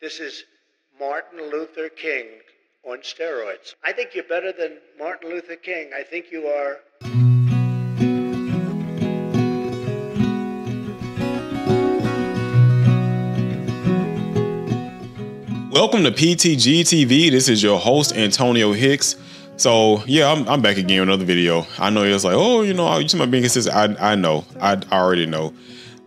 This is Martin Luther King on steroids. I think you're better than Martin Luther King. I think you are. Welcome to PTG TV. This is your host, Antonio Hicks. So, yeah, I'm, I'm back again with another video. I know it's like, oh, you know, you talking about being consistent. I, I know. I, I already know.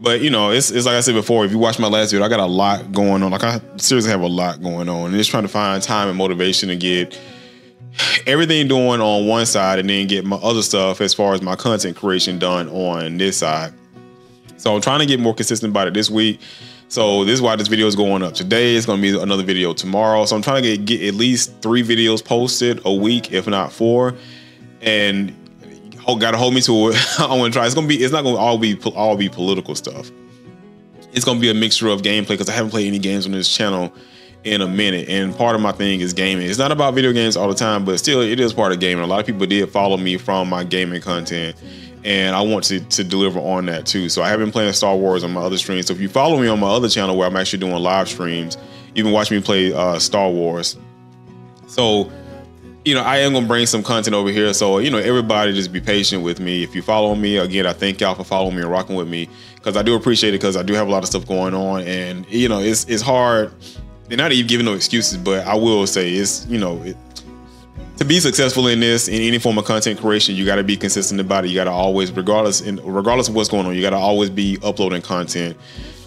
But, you know, it's, it's like I said before, if you watch my last video, I got a lot going on. Like, I seriously have a lot going on. And just trying to find time and motivation to get everything doing on one side and then get my other stuff as far as my content creation done on this side. So I'm trying to get more consistent about it this week. So this is why this video is going up today. It's going to be another video tomorrow. So I'm trying to get, get at least three videos posted a week, if not four. And got to hold me to it. I want to try. It's to be. It's not to all be all be political stuff. It's to be a mixture of gameplay because I haven't played any games on this channel in a minute. And part of my thing is gaming. It's not about video games all the time, but still, it is part of gaming. A lot of people did follow me from my gaming content and I want to to deliver on that too. So I have been playing Star Wars on my other streams. So if you follow me on my other channel where I'm actually doing live streams, you can watch me play uh, Star Wars. So you know, I am gonna bring some content over here. So, you know, everybody just be patient with me. If you follow me, again, I thank y'all for following me and rocking with me because I do appreciate it because I do have a lot of stuff going on, and you know, it's it's hard. Not even giving no excuses, but I will say it's you know, it, to be successful in this in any form of content creation, you got to be consistent about it. You got to always, regardless, in, regardless of what's going on, you got to always be uploading content.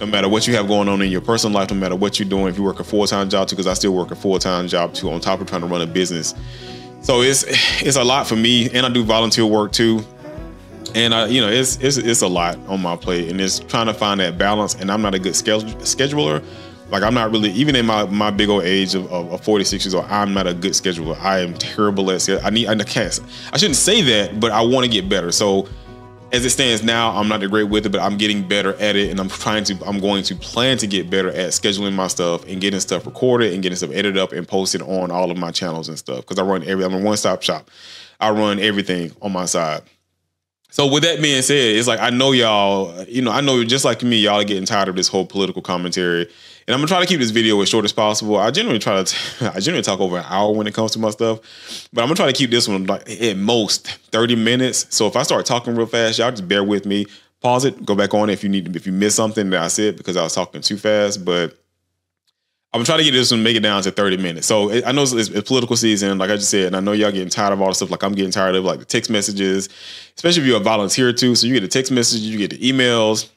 No matter what you have going on in your personal life, no matter what you're doing, if you work a full time job too, because I still work a full time job too, on top of trying to run a business. So it's it's a lot for me, and I do volunteer work too. And I, you know, it's it's it's a lot on my plate, and it's trying to find that balance. And I'm not a good scheduler, like I'm not really even in my my big old age of, of, of 46 years old. I'm not a good scheduler. I am terrible at. I need I can't. I shouldn't say that, but I want to get better. So as it stands now, I'm not great with it, but I'm getting better at it, and I'm trying to. I'm going to plan to get better at scheduling my stuff and getting stuff recorded and getting stuff edited up and posted on all of my channels and stuff. Because I run every. I'm a one stop shop. I run everything on my side. So with that being said, it's like I know y'all, you know, I know just like me, y'all are getting tired of this whole political commentary. And I'm gonna try to keep this video as short as possible. I generally try to, t- I generally talk over an hour when it comes to my stuff, but I'm gonna try to keep this one like at most 30 minutes. So if I start talking real fast, y'all just bear with me. Pause it, go back on it if you need to, if you miss something that I said because I was talking too fast. But I'm trying to get this one, make it down to 30 minutes. So I know it's, it's, political season, like I just said, and I know y'all getting tired of all the stuff. Like I'm getting tired of like the text messages, especially if you're a volunteer too. So you get the text messages, you get the emails.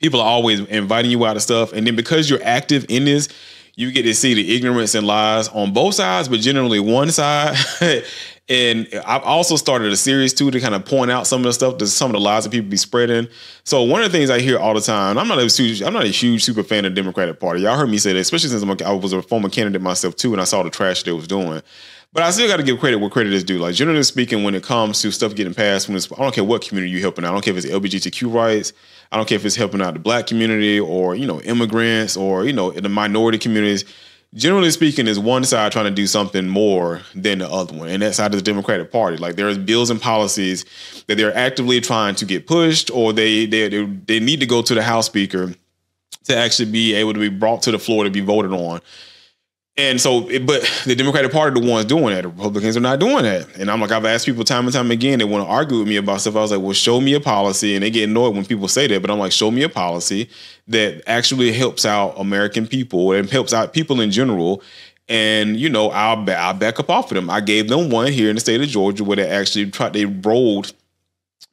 People are always inviting you out of stuff, and then because you're active in this, you get to see the ignorance and lies on both sides, but generally one side. And I've also started a series too to kind of point out some of the stuff, that some of the lies that people be spreading. So one of the things I hear all the time, I'm not a huge, I'm not a huge super fan of the Democratic Party. Y'all heard me say that, especially since I'm a, I was a former candidate myself too, and I saw the trash they was doing. But I still got to give credit where credit is due. Like generally speaking, when it comes to stuff getting passed, when it's, I don't care what community you're helping out. I don't care if it's LGBTQ rights. I don't care if it's helping out the black community or you know immigrants or you know the minority communities generally speaking, is one side trying to do something more than the other one, and that side is the Democratic Party. Like there's bills and policies that they're actively trying to get pushed, or they they, they need to go to the House Speaker to actually be able to be brought to the floor to be voted on. And so, but the Democratic Party are the ones doing that. The Republicans are not doing that. And I'm like, I've asked people time and time again, they want to argue with me about stuff. I was like, well, show me a policy. And they get annoyed when people say that. But I'm like, show me a policy that actually helps out American people and helps out people in general. And, you know, I'll, I'll back up off of them. I gave them one here in the state of Georgia where they actually tried, they rolled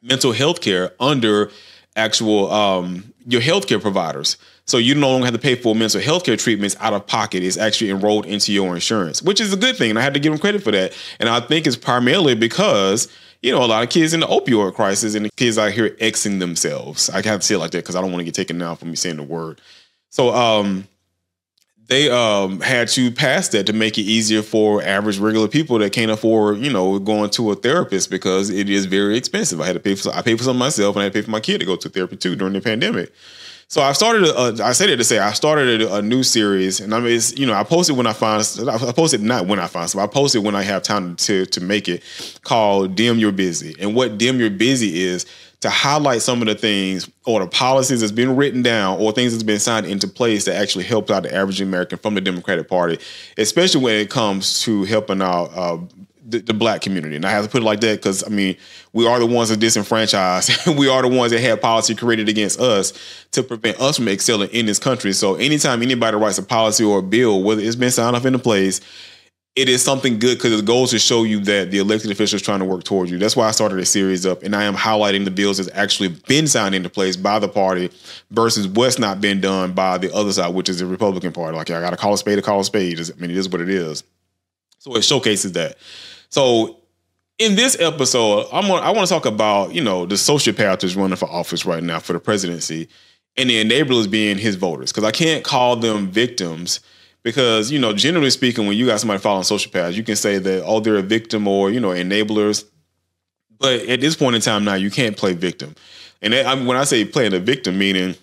mental health care under actual, um, your healthcare providers. So you no longer have to pay for mental health care treatments out of pocket. It's actually enrolled into your insurance, which is a good thing. And I had to give them credit for that. And I think it's primarily because, you know, a lot of kids in the opioid crisis and the kids out here Xing themselves. I can't say it like that because I don't want to get taken down for me saying the word. So um they um had to pass that to make it easier for average regular people that can't afford, you know, going to a therapist because it is very expensive. I had to pay for I paid for some myself and I had to pay for my kid to go to therapy too during the pandemic. So I started. A, I said it to say I started a, new series, and I mean, it's, you know, I posted when I find. I posted not when I find. So I posted when I have time to to make it. Called "Dim You're Busy," and what "Dim You're Busy" is to highlight some of the things or the policies that's been written down or things that's been signed into place that actually helps out the average American from the Democratic Party, especially when it comes to helping out uh, the, the, black community. And I have to put it like that because I mean, we are the ones that disenfranchised. we are the ones that have policy created against us to prevent us from excelling in this country. So anytime anybody writes a policy or a bill, whether it's been signed off into place, it is something good because it goes to show you that the elected officials trying to work towards you. That's why I started a series up, and I am highlighting the bills that's actually been signed into place by the party versus what's not been done by the other side, which is the Republican Party. Like I got to call a spade a call a spade. I mean, it is what it is. So it showcases that. So in this episode, I'm gonna, I want to talk about you know the sociopath that's running for office right now for the presidency, and the enablers being his voters. Because I can't call them victims because you know generally speaking, when you got somebody following sociopaths, you can say that oh they're a victim or you know enablers, but at this point in time now you can't play victim, and I when I say playing a victim, meaning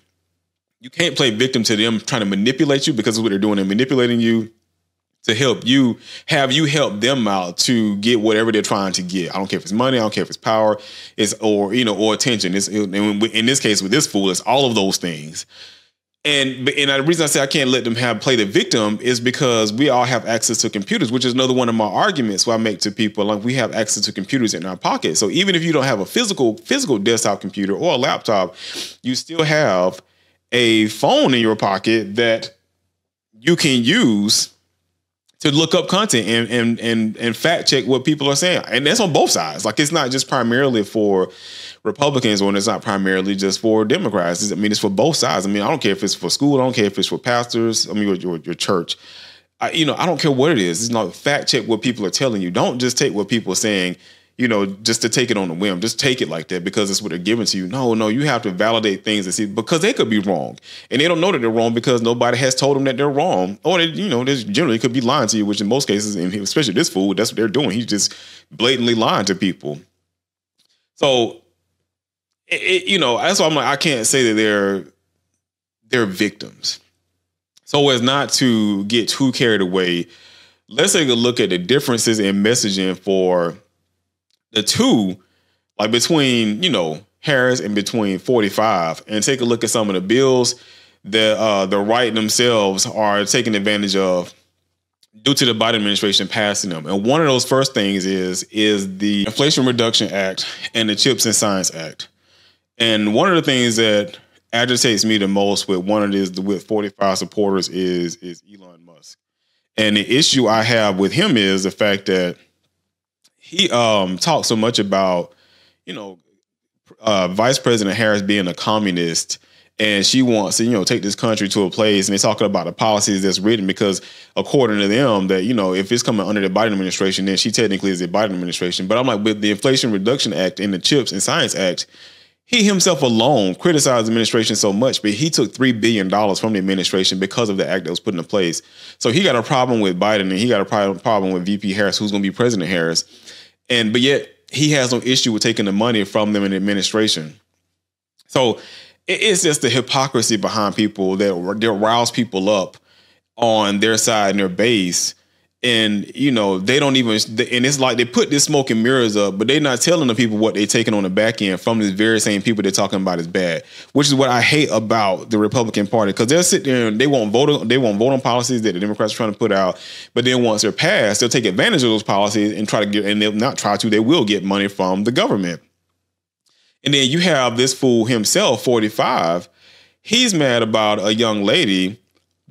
you can't play victim to them trying to manipulate you because of what they're doing. They're manipulating you to help you have you help them out to get whatever they're trying to get. I don't care if it's money, I don't care if it's power, it's or you know or attention. It's in this case with this fool, it's all of those things. And and the reason I say I can't let them have play the victim is because we all have access to computers, which is another one of my arguments I make to people like we have access to computers in our pocket. So even if you don't have a physical physical desktop computer or a laptop, you still have a phone in your pocket that you can use to look up content and and and and fact check what people are saying. And that's on both sides. Like it's not just primarily for Republicans or it's not primarily just for Democrats. I mean, it's for both sides. I mean, I don't care if it's for school. I don't care if it's for pastors. I mean, your, your, your church. I, you know, I don't care what it is. It's not fact check what people are telling you. Don't just take what people are saying you know, just to take it on a whim, just take it like that because it's what they're giving to you. No, no, you have to validate things and see because they could be wrong, and they don't know that they're wrong because nobody has told them that they're wrong, or they, you know, they generally could be lying to you, which in most cases, and especially this fool, that's what they're doing. He's just blatantly lying to people. So, it, it, you know, that's why I'm like, I can't say that they're they're victims. So as not to get too carried away, let's take a look at the differences in messaging for the two, like between, you know, Harris and between 45, and take a look at some of the bills that uh, the right themselves are taking advantage of due to the Biden administration passing them. And one of those first things is is the Inflation Reduction Act and the Chips and Science Act. And one of the things that agitates me the most with one of these with 45 supporters is is Elon Musk. And the issue I have with him is the fact that he um talked so much about, you know, uh, Vice President Harris being a communist and she wants to, you know, take this country to a place and they're talking about the policies that's written because according to them that, you know, if it's coming under the Biden administration, then she technically is the Biden administration. But I'm like, with the Inflation Reduction Act and the CHIPS and Science Act, he himself alone criticized the administration so much, but he took three billion dollars from the administration because of the act that was put into place. So he got a problem with Biden and he got a problem with VP Harris, who's going to be President Harris. And but yet he has no issue with taking the money from them in administration. So it's just the hypocrisy behind people that that rouse people up on their side and their base and you know they don't even and it's like they put this smoke and mirrors up but they're not telling the people what they're taking on the back end from these very same people they're talking about is bad which is what i hate about the republican party because they'll sit there and they won't vote on they won't vote on policies that the democrats are trying to put out but then once they're passed they'll take advantage of those policies and try to get and they'll not try to they will get money from the government. And then you have this fool himself 45 he's mad about a young lady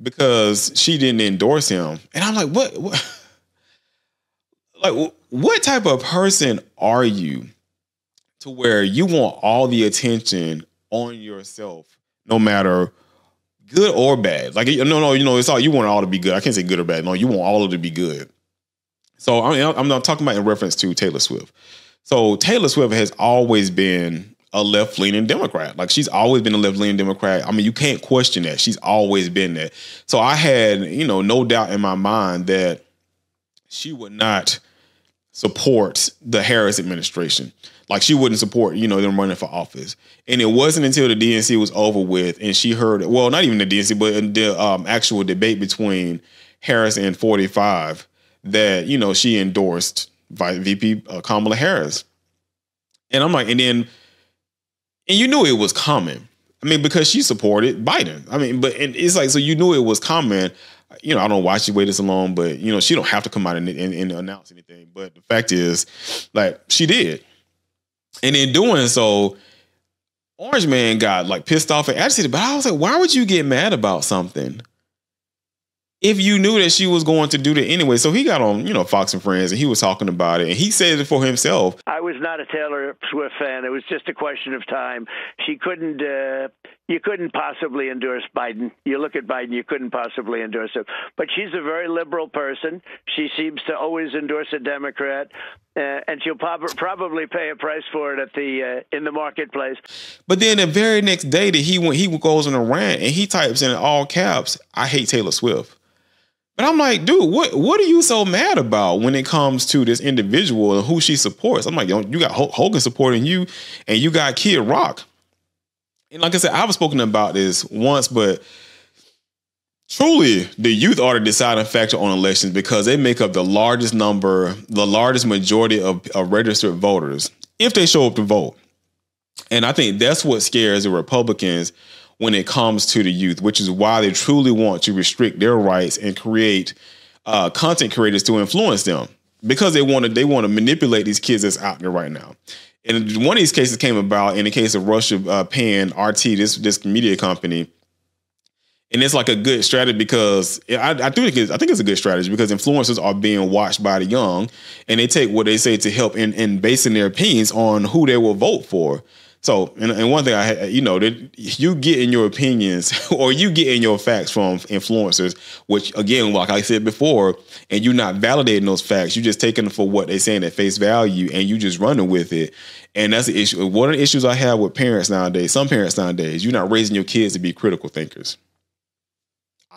because she didn't endorse him. And I'm like, what, what? like what type of person are you to where you want all the attention on yourself no matter good or bad? Like no no you know it's all you want all to be good. I can't say good or bad. No you want all of it to be good. So I mean, i'm not talking about in reference to taylor swift. So taylor swift has always been a left leaning Democrat. Like she's always been a left leaning Democrat. I mean, you can't question that. She's always been that. So I had, you know, no doubt in my mind that she would not support the Harris administration. Like she wouldn't support, you know, them running for office. And it wasn't until the DNC was over with and she heard, well, not even the DNC, but the um, actual debate between Harris and 45 that, you know, she endorsed VP uh, Kamala Harris. And I'm like, and then and you knew it was coming. I mean, because she supported Biden. I mean, but and it's like so you knew it was coming. You know, I don't know why she waited so long, but you know, she don't have to come out and, and, and announce anything. But the fact is, like, she did, and in doing so, Orange Man got like pissed off and agitated. But I was like, why would you get mad about something? If you knew that she was going to do that anyway. So he got on, you know, Fox and Friends and he was talking about it and he said it for himself. I was not a Taylor Swift fan. It was just a question of time. She couldn't, uh, you couldn't possibly endorse Biden. You look at Biden, you couldn't possibly endorse him. But she's a very liberal person. She seems to always endorse a Democrat. Uh, and she'll prob- probably pay a price for it at the uh, in the marketplace. But then the very next day that he went, he goes on a rant and he types in all caps, "I hate Taylor Swift." But I'm like, dude, what what are you so mad about when it comes to this individual and who she supports? I'm like, you got Hogan supporting you, and you got Kid Rock. And like I said, I've spoken about this once, but truly, the youth are the deciding factor on elections because they make up the largest number, the largest majority of, of registered voters if they show up to vote. And I think that's what scares the Republicans when it comes to the youth, which is why they truly want to restrict their rights and create uh, content creators to influence them because they want to they want to manipulate these kids that's out there right now. And one of these cases came about in the case of Russia uh, paying RT, this this media company, and it's like a good strategy because I, I think it's, I think it's a good strategy because influencers are being watched by the young, and they take what they say to help in, in basing their opinions on who they will vote for. So, and, and one thing I, you know, that you get in your opinions or you get in your facts from influencers, which again, like I said before, and you're not validating those facts. You're just taking them for what they're saying at face value, and you just running with it. And that's the issue. One of the issues I have with parents nowadays, some parents nowadays, you're not raising your kids to be critical thinkers.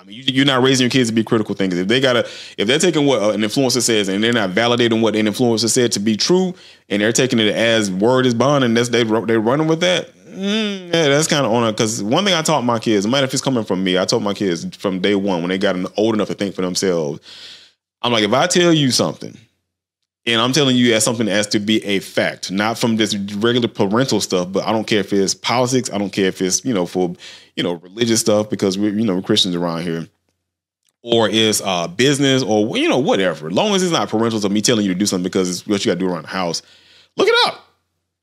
Mean, you're not raising your kids to be critical thinkers. If they gotta, if they're taking what an influencer says and they're not validating what an influencer said to be true, and they're taking it as word is bond, and that's they they're running with that. Mm, yeah, that's kind of on it. Because one thing I taught my kids, no matter if it's coming from me, I told my kids from day one when they got an old enough to think for themselves. I'm like, if I tell you something, and I'm telling you as something as to be a fact, not from this regular parental stuff, but I don't care if it's politics, I don't care if it's, you know, for, you know, religious stuff because we're, you know, we're Christians around here. Or is uh business or you know, whatever. As long as it's not parental of me telling you to do something because it's what you gotta do around the house. Look it up.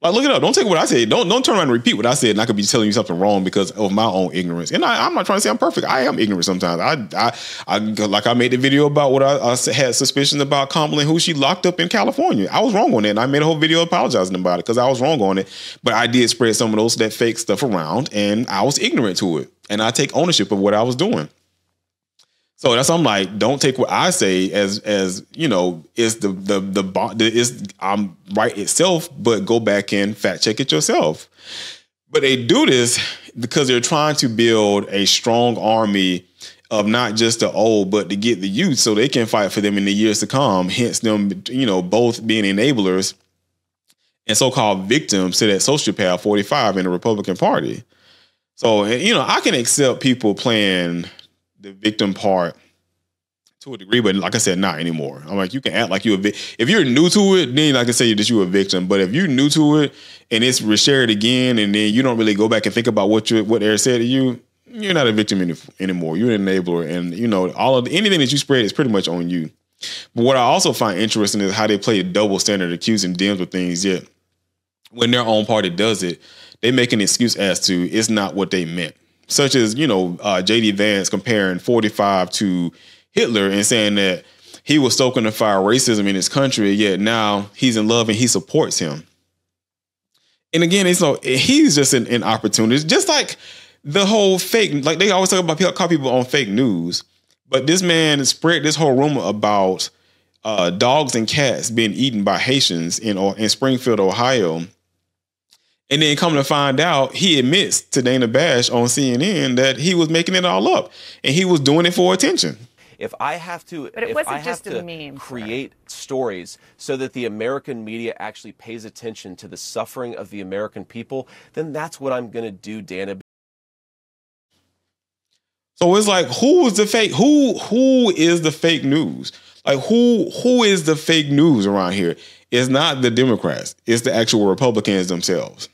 Like, look it up. Don't take what I said. Don't don't turn around and repeat what I said, and I could be telling you something wrong because of my own ignorance. And I, am not trying to say I'm perfect. I am ignorant sometimes. I I, I like I made the video about what I, I had suspicions about Kamala who she locked up in California. I was wrong on it, and I made a whole video apologizing about it because I was wrong on it. But I did spread some of those that fake stuff around, and I was ignorant to it, and I take ownership of what I was doing. So that's I'm like, don't take what I say as as you know is the the the, the is I'm right itself, but go back and fact check it yourself. But they do this because they're trying to build a strong army of not just the old, but to get the youth so they can fight for them in the years to come. Hence, them you know both being enablers and so-called victims to that sociopath 45 in the Republican Party. So you know, I can accept people playing the victim part to a degree, but like I said, not anymore. I'm like, you can act like you're a vi- if you're new to it, then I can say that you're a victim. But if you're new to it and it's reshared again, and then you don't really go back and think about what you what Eric said to you, you're not a victim any, anymore. You're an enabler, and you know all of anything that you spread is pretty much on you. But what I also find interesting is how they play a double standard, accusing Dems of things. Yet when their own party does it, they make an excuse as to it's not what they meant such as you know uh, J.D. Vance comparing 45 to Hitler and saying that he was stoking the fire racism in his country, yet now he's in love and he supports him. And again, it's no he's just an, an opportunity, just like the whole fake. Like they always talk about people, call people on fake news, but this man spread this whole rumor about uh, dogs and cats being eaten by Haitians in in Springfield, Ohio and then come to find out, he admits to Dana Bash on CNN that he was making it all up and he was doing it for attention. If I have to, but it wasn't just a meme create stories so that the American media actually pays attention to the suffering of the American people, then that's what I'm going to do, Dana. So it's like, who is the fake? Who who is the fake news? Like who who is the fake news around here? It's not the Democrats. It's the actual Republicans themselves.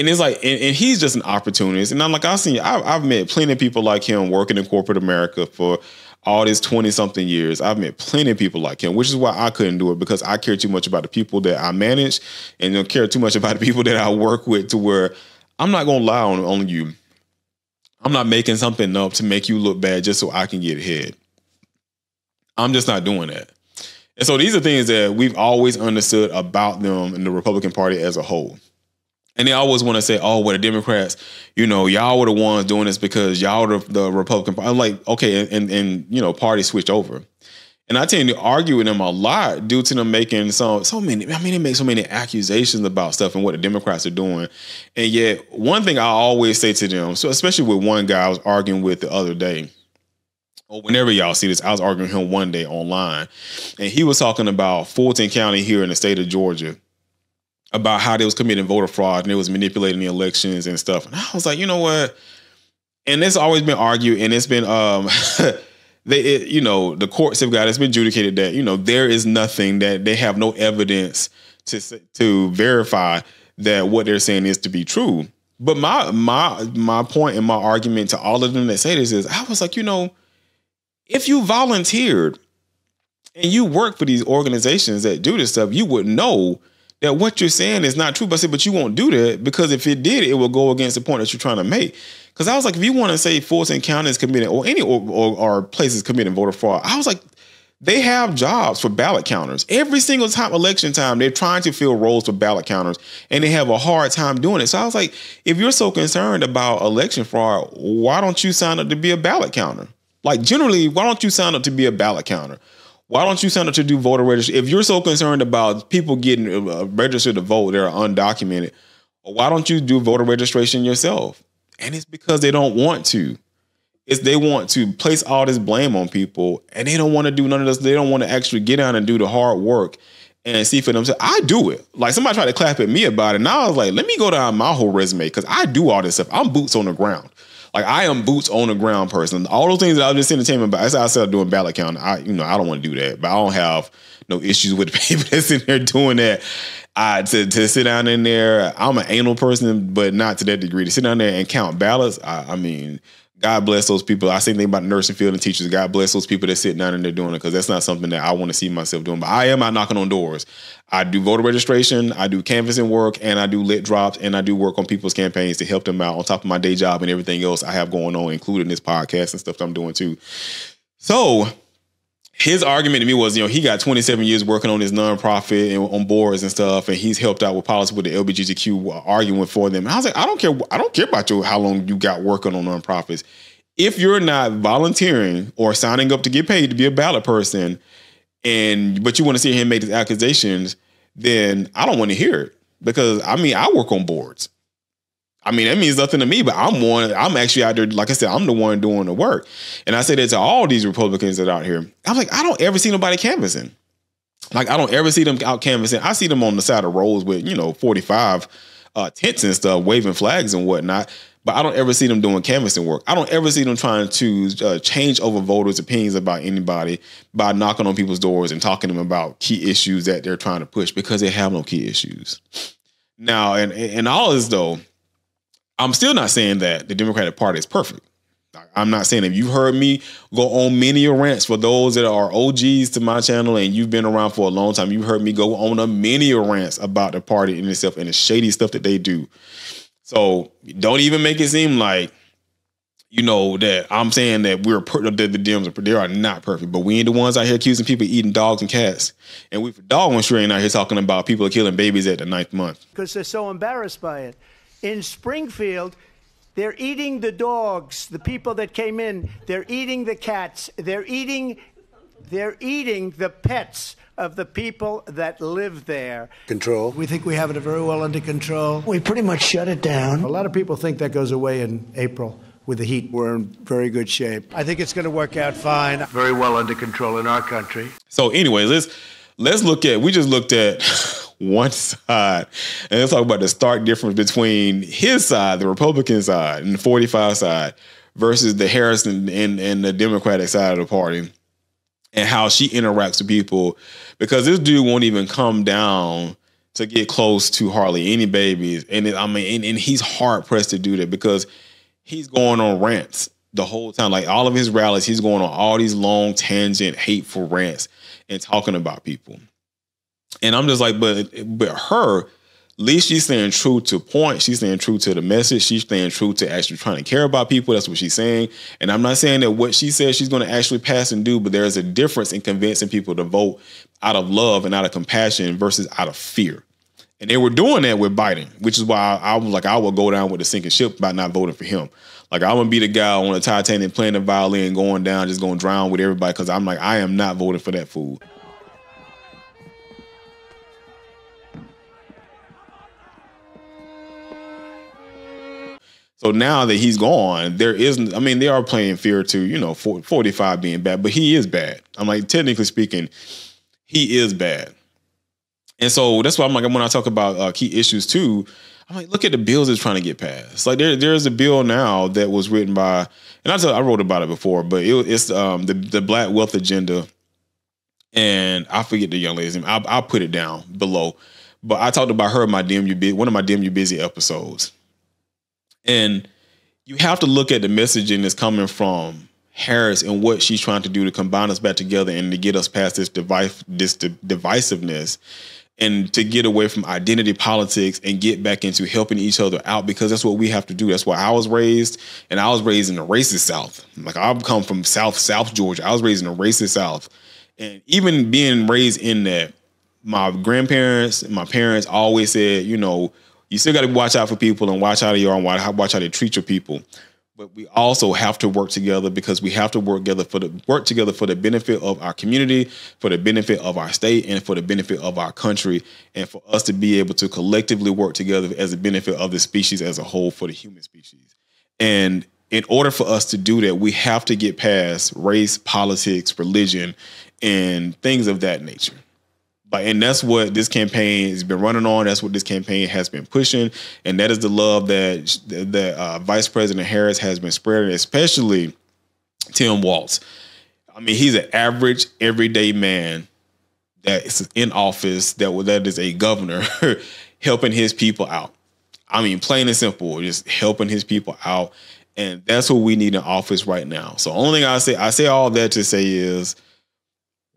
And it's like, and, and he's just an opportunist. And I'm like, I've seen, I've, I've met plenty of people like him working in corporate America for all these 20 something years. I've met plenty of people like him, which is why I couldn't do it because I care too much about the people that I manage and don't care too much about the people that I work with to where I'm not going to lie on, on you. I'm not making something up to make you look bad just so I can get ahead. I'm just not doing that. And so these are things that we've always understood about them in the Republican Party as a whole. And they always want to say, oh, well, the Democrats, you know, y'all were the ones doing this because y'all were the, Republican Party. I'm like, okay, and, and, you know, party switched over. And I tend to argue with them a lot due to them making so so many. I mean, they make so many accusations about stuff and what the Democrats are doing. And yet, one thing I always say to them, so especially with one guy I was arguing with the other day, or whenever y'all see this, I was arguing with him one day online, and he was talking about Fulton County here in the state of Georgia about how they was committing voter fraud and they was manipulating the elections and stuff. And I was like, you know what? And it's always been argued, and it's been um they it, you know the courts have got it's been adjudicated that you know there is nothing that they have no evidence to to verify that what they're saying is to be true. But my my my point and my argument to all of them that say this is I was like, you know, if you volunteered and you work for these organizations that do this stuff, you would know that what you're saying is not true. But I said, but you won't do that because if it did, it will go against the point that you're trying to make. Because I was like, if you want to say Fulton County is committing or any or, or, or places committing voter fraud, I was like, they have jobs for ballot counters. Every single time election time, they're trying to fill roles for ballot counters, and they have a hard time doing it. So I was like, if you're so concerned about election fraud, why don't you sign up to be a ballot counter? Like generally, why don't you sign up to be a ballot counter? Why don't you sign up to do voter registration? If you're so concerned about people getting uh, registered to vote they're undocumented, why don't you do voter registration yourself? And it's because they don't want to. It's they want to place all this blame on people and they don't want to do none of this. They don't want to actually get out and do the hard work and see for themselves. I do it. Like somebody tried to clap at me about it. And I was like, let me go down my whole resume because I do all this stuff. I'm boots on the ground. Like I am boots on the ground person. All those things that I just entertainment about. As I said, doing ballot count. I, you know, I don't want to do that, but I don't have no issues with the people that's in there doing that. I to to sit down in there. I'm an anal person, but not to that degree. To sit down there and count ballots. I, I mean, God bless those people. I say anything about nursing field and teachers. God bless those people that sit down and they're doing it because that's not something that I want to see myself doing. But I am out knocking on doors. I do voter registration, I do canvassing work, and I do lit drops, and I do work on people's campaigns to help them out on top of my day job and everything else I have going on, including this podcast and stuff that I'm doing too. So his argument to me was, you know, he got 27 years working on his nonprofit and on boards and stuff, and he's helped out with policy with the LGBTQ arguing for them. And I was like, I don't care, I don't care about you how long you got working on nonprofits. If you're not volunteering or signing up to get paid to be a ballot person, and but you want to see him make these accusations, then I don't want to hear it because I mean I work on boards. I mean, that means nothing to me, but I'm one, I'm actually out there, like I said, I'm the one doing the work. And I say that to all these Republicans that are out here. I'm like, I don't ever see nobody canvassing. Like, I don't ever see them out canvassing. I see them on the side of roads with, you know, 45 uh, tents and stuff, waving flags and whatnot. But I don't ever see them doing canvassing work. I don't ever see them trying to uh, change over voters' opinions about anybody by knocking on people's doors and talking to them about key issues that they're trying to push because they have no key issues. Now, and and all this though, I'm still not saying that the Democratic Party is perfect. I'm not saying if you've heard me go on many rants for those that are OGs to my channel and you've been around for a long time, you've heard me go on a many rants about the party in itself and the shady stuff that they do. So don't even make it seem like you know that I'm saying that we're per- that the Dems are they are not perfect, but we ain't the ones out here accusing people of eating dogs and cats, and we for dog one sure ain't out here talking about people killing babies at the ninth month because they're so embarrassed by it in Springfield, they're eating the dogs, the people that came in. They're eating the cats. They're eating, they're eating the pets of the people that live there. Control. We think we have it very well under control. We pretty much shut it down. A lot of people think that goes away in April with the heat. We're in very good shape. I think it's going to work out fine. Very well under control in our country. So, anyways, let's let's look at. We just looked at one side. And let's talk about the stark difference between his side, the Republican side, and the 45 side, versus the Harrison and, and the Democratic side of the party, and how she interacts with people. Because this dude won't even come down to get close to hardly any babies. And it, I mean, and, and he's hard pressed to do that because he's going on rants the whole time. Like all of his rallies, he's going on all these long, tangent, hateful rants and talking about people. And I'm just like, but but her, at least she's staying true to point. She's staying true to the message. She's staying true to actually trying to care about people. That's what she's saying. And I'm not saying that what she says she's going to actually pass and do, but there's a difference in convincing people to vote out of love and out of compassion versus out of fear. And they were doing that with Biden, which is why I, was like, I will go down with the sinking ship by not voting for him. Like I'm gonna be the guy on the Titanic playing the violin, going down, just gonna drown with everybody because I'm like, I am not voting for that fool. So now that he's gone, there isn't. I mean, they are playing fear to you know 45 being bad, but he is bad. I'm like, technically speaking, he is bad. And so that's why I'm like, when I talk about uh, key issues too, I'm like, look at the bills that's trying to get passed. Like there, there's a bill now that was written by, and I, tell, I wrote about it before, but it, it's um, the the Black Wealth Agenda, and I forget the young lady's name. I'll, I'll put it down below. But I talked about her in my damn you one of my damn you busy episodes, and you have to look at the messaging that's coming from Harris and what she's trying to do to combine us back together and to get us past this device this divisiveness and to get away from identity politics and get back into helping each other out because that's what we have to do. That's why I was raised, and I was raised in the racist South. Like I've come from South South Georgia. I was raised in the racist South, and even being raised in that, my grandparents, my parents always said, you know, you still got to watch out for people and watch out of your own, watch how they treat your people but we also have to work together because we have to work together for the work together for the benefit of our community, for the benefit of our state, and for the benefit of our country, and for us to be able to collectively work together as a benefit of the species as a whole for the human species. And in order for us to do that, we have to get past race, politics, religion, and things of that nature. But and that's what this campaign has been running on. That's what this campaign has been pushing, and that is the love that that uh, Vice President Harris has been spreading, especially Tim Walz. I mean, he's an average, everyday man that is in office that that is a governor helping his people out. I mean, plain and simple, just helping his people out, and that's what we need in office right now. So, only thing I say, I say all that to say is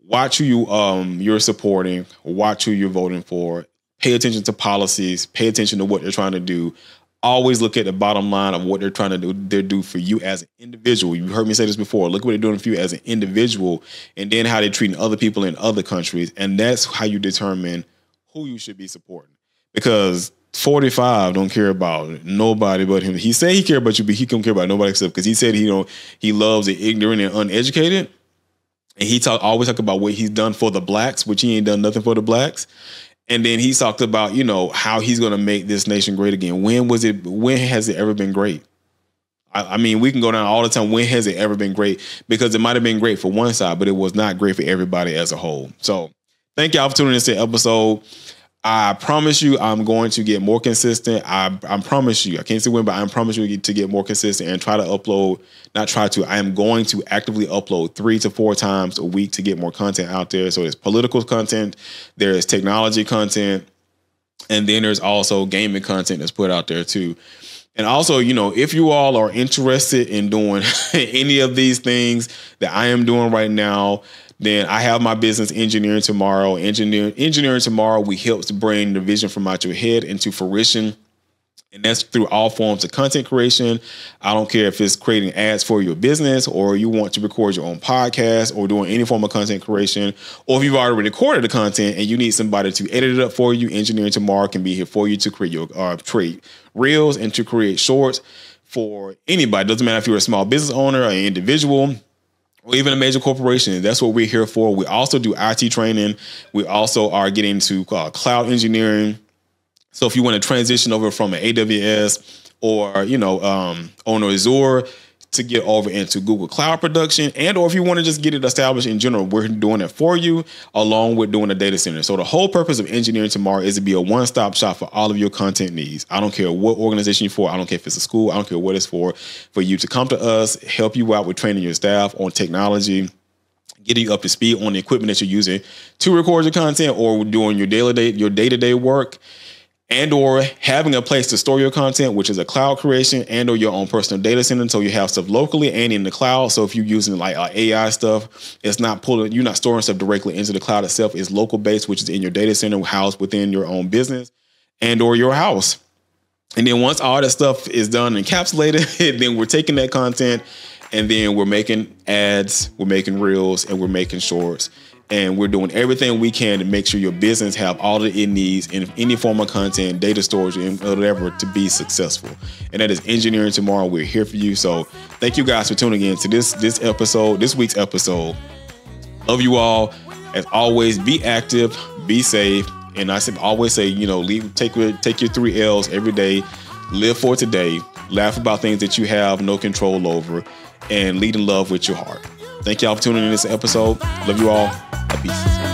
watch who you um you're supporting, watch who you're voting for, pay attention to policies, pay attention to what they're trying to do. Always look at the bottom line of what they're trying to do. They do for you as an individual. You heard me say this before. Look what they're doing for you as an individual, and then how they're treating other people in other countries, and that's how you determine who you should be supporting. Because 45 don't care about nobody but him. He said he care about you, but he don't care about nobody except because he said he don't he loves the ignorant and uneducated. And he talk always talk about what he's done for the blacks, which he ain't done nothing for the blacks. And then he talked about, you know, how he's gonna make this nation great again. When was it when has it ever been great? I, I mean, we can go down all the time. When has it ever been great? Because it might have been great for one side, but it was not great for everybody as a whole. So thank y'all for tuning in to the episode. I promise you, I'm going to get more consistent. I, I promise you, I can't say when, but I promise you to get more consistent and try to upload. Not try to. I am going to actively upload three to four times a week to get more content out there. So there's political content, there is technology content, and then there's also gaming content that's put out there too. And also, you know, if you all are interested in doing any of these things that I am doing right now, then I have my business engineering tomorrow. Engineering engineering tomorrow, we help to bring the vision from out your head into fruition. And that's through all forms of content creation. I don't care if it's creating ads for your business or you want to record your own podcast or doing any form of content creation, or if you've already recorded the content and you need somebody to edit it up for you, Engineering Tomorrow can be here for you to create your uh, create reels and to create shorts for anybody. Doesn't matter if you're a small business owner or an individual or even a major corporation. That's what we're here for. We also do IT training. We also are getting to uh, cloud engineering. So if you want to transition over from an AWS or you know um, on Azure to get over into Google Cloud production, and or if you want to just get it established in general, we're doing it for you along with doing a data center. So the whole purpose of engineering tomorrow is to be a one-stop shop for all of your content needs. I don't care what organization you're for, I don't care if it's a school, I don't care what it's for, for you to come to us, help you out with training your staff on technology getting you up to speed on the equipment that you're using to record your content or doing your daily day your day-to-day work and or having a place to store your content which is a cloud creation and or your own personal data center. So you have stuff locally and in the cloud. So if you're using like uh, ai stuff it's not pulling you're not storing stuff directly into the cloud itself. It's local based which is in your data center housed within your own business and or your house. And then once all that stuff is done encapsulated then we're taking that content and then we're making ads we're making reels and we're making shorts and we're doing everything we can to make sure your business have all that it needs in any form of content, data storage, and whatever to be successful. And that is engineering tomorrow. We're here for you. So thank you guys for tuning in to this this episode, this week's episode. Love you all. As always, be active, be safe, and I always say, you know, leave take take your three L's every day. Live for today. Laugh about things that you have no control over, and lead in love with your heart. Thank y'all for tuning in this episode. Love you all. Peace.